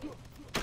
Huh?